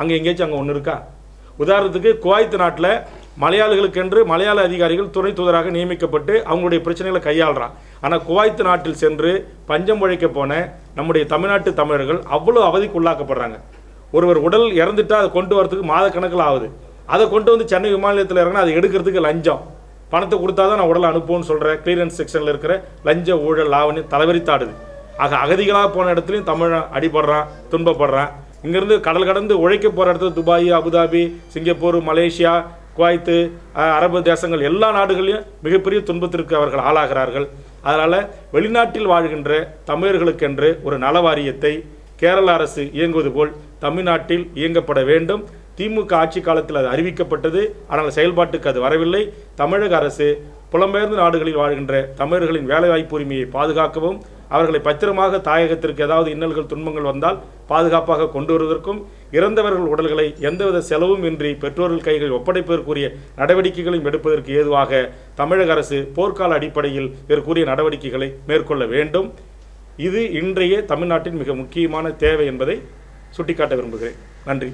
அங்கே எங்கேயாச்சும் அங்கே ஒன்று இருக்கா? உதாரணத்துக்கு குவைத் நாட்டில் மலையாளிகளுக்கென்று மலையாள அதிகாரிகள் துணை தூதராக நியமிக்கப்பட்டு அவங்களுடைய பிரச்சனைகளை கையாளுறான். ஆனால் குவைத் நாட்டில் சென்று பஞ்சம் உழைக்க போன நம்முடைய தமிழ்நாட்டு தமிழர்கள் அவ்வளோ அவதிக்கு உள்ளாக்கப்படுறாங்க ஒருவர் உடல் இறந்துட்டா அதை கொண்டு வரதுக்கு மாதக்கணக்கில் ஆகுது. அதை கொண்டு வந்து சென்னை விமான நிலையத்தில் இறங்கினா அதை எடுக்கிறதுக்கு லஞ்சம். பணத்தை கொடுத்தா தான் நான் உடலை அனுப்புவோம்னு சொல்கிற கிளியரன்ஸ் செக்ஷனில் இருக்கிற லஞ்ச ஊழல் லாவணி தலைவரித்தாடுது. ஆக அகதிகளாக போன இடத்துலையும் தமிழன் அடிபடுறான் துன்பப்படுறான். இங்கேருந்து கடல் கடந்து உழைக்க போகிற இடத்துல Dubai Abu Dhabi Singapore Malaysia Kuwait அரபு தேசங்கள் எல்லா நாடுகளையும் மிகப்பெரிய துன்பத்திற்கு அவர்கள் ஆளாகிறார்கள். அதனால் வெளிநாட்டில் வாழ்கின்ற தமிழர்களுக்கென்று ஒரு நல வாரியத்தை கேரள அரசு இயங்குவது போல் தமிழ்நாட்டில் இயங்கப்பட வேண்டும். திமுக ஆட்சி காலத்தில் அது அறிவிக்கப்பட்டது. ஆனால் செயல்பாட்டுக்கு அது வரவில்லை. தமிழக அரசு புலம்பெயர்ந்த நாடுகளில் வாழ்கின்ற தமிழர்களின் வேலைவாய்ப்பு உரிமையை பாதுகாக்கவும் அவர்களை பத்திரமாக தாயகத்திற்கு ஏதாவது இன்னல்கள் துன்பங்கள் வந்தால் பாதுகாப்பாக கொண்டு வருவதற்கும் இறந்தவர்கள் உடல்களை எந்தவித செலவும் இன்றி பெற்றோர்கள் கைகளில் ஒப்படைப்பதற்குரிய நடவடிக்கைகளையும் எடுப்பதற்கு ஏதுவாக தமிழக அரசு போர்க்கால அடிப்படையில் இதற்குரிய நடவடிக்கைகளை மேற்கொள்ள வேண்டும். இது இன்றைய தமிழ்நாட்டின் மிக முக்கியமான தேவை என்பதை சுட்டிக்காட்ட விரும்புகிறேன். நன்றி.